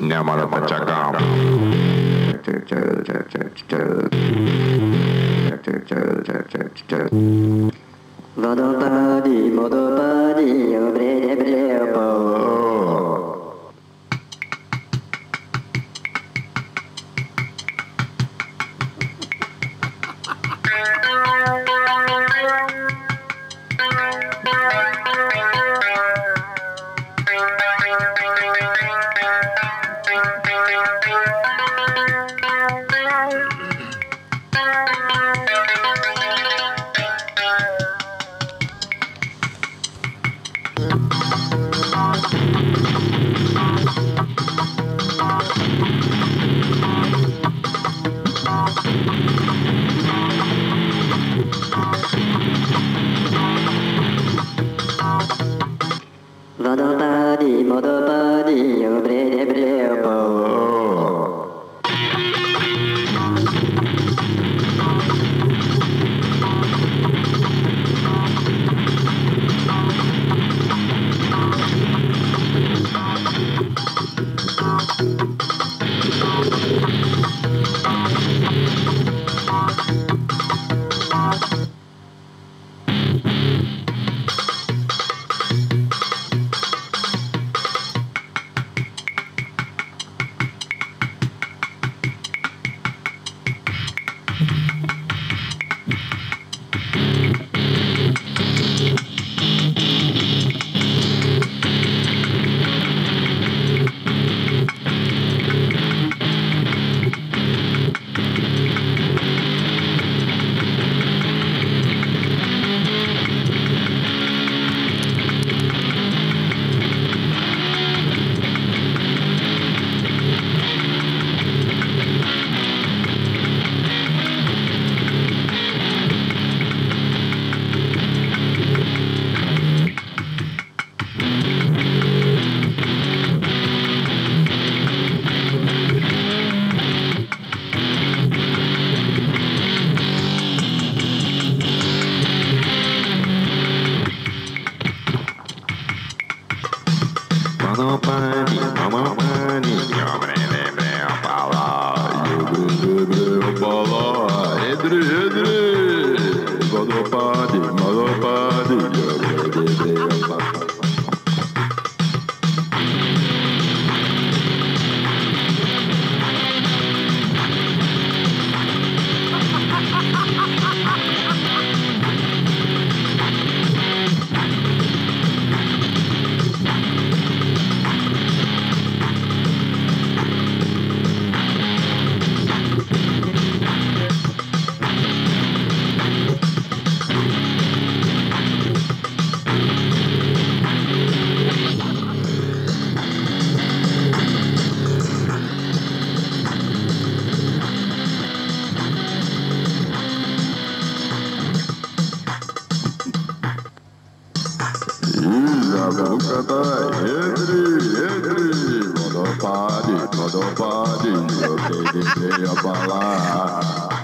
Nyamara Pachakam. Vado padi, oh, oh, Bye. フフフ。Mano pani, mano pani, nyamre Ija bukata edri edri Modopadi, modopadi, eu peguei a falar.